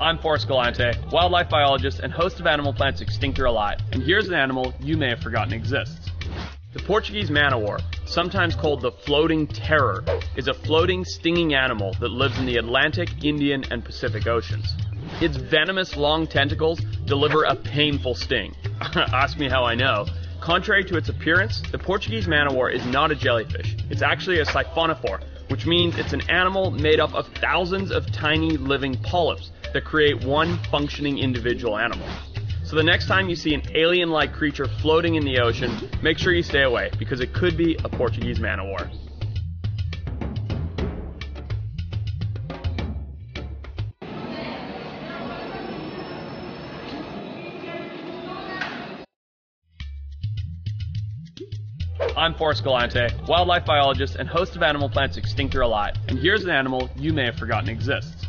I'm Forrest Galante, wildlife biologist and host of Animal Planet's Extinct or Alive, and here's an animal you may have forgotten exists. The Portuguese man-o-war, sometimes called the floating terror, is a floating, stinging animal that lives in the Atlantic, Indian, and Pacific Oceans. Its venomous long tentacles deliver a painful sting. Ask me how I know. Contrary to its appearance, the Portuguese man-o-war is not a jellyfish. It's actually a siphonophore, which means it's an animal made up of thousands of tiny living polyps that create one functioning individual animal. So the next time you see an alien-like creature floating in the ocean, make sure you stay away because it could be a Portuguese man-o-war. I'm Forrest Galante, wildlife biologist and host of Animal Planet's Extinct or Alive, and here's an animal you may have forgotten exists.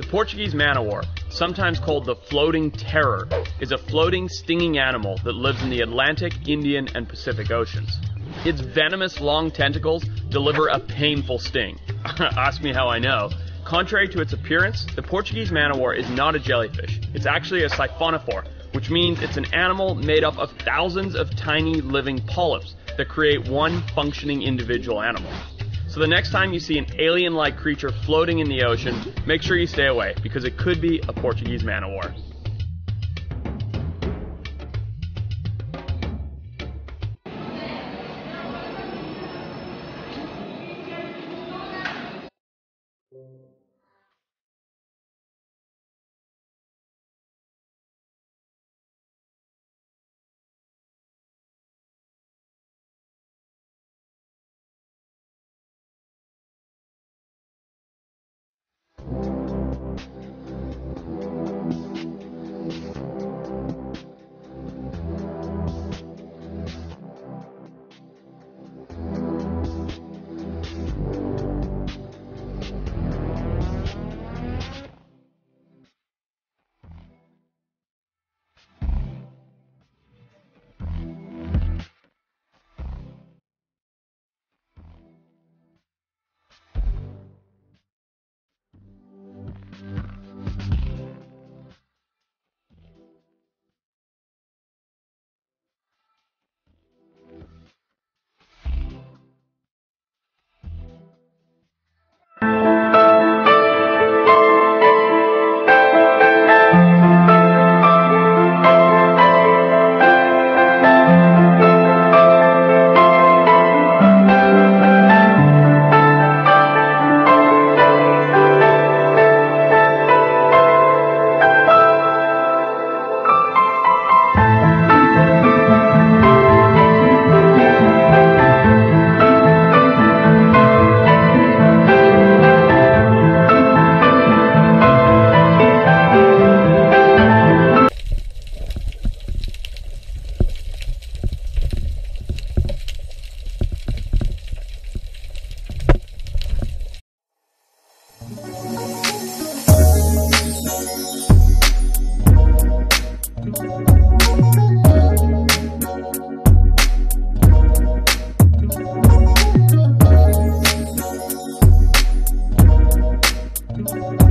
The Portuguese man-o-war, sometimes called the floating terror, is a floating, stinging animal that lives in the Atlantic, Indian, and Pacific Oceans. Its venomous long tentacles deliver a painful sting. Ask me how I know. Contrary to its appearance, the Portuguese man-o-war is not a jellyfish. It's actually a siphonophore, which means it's an animal made up of thousands of tiny living polyps that create one functioning individual animal. So the next time you see an alien-like creature floating in the ocean, make sure you stay away because it could be a Portuguese man-o-war. Música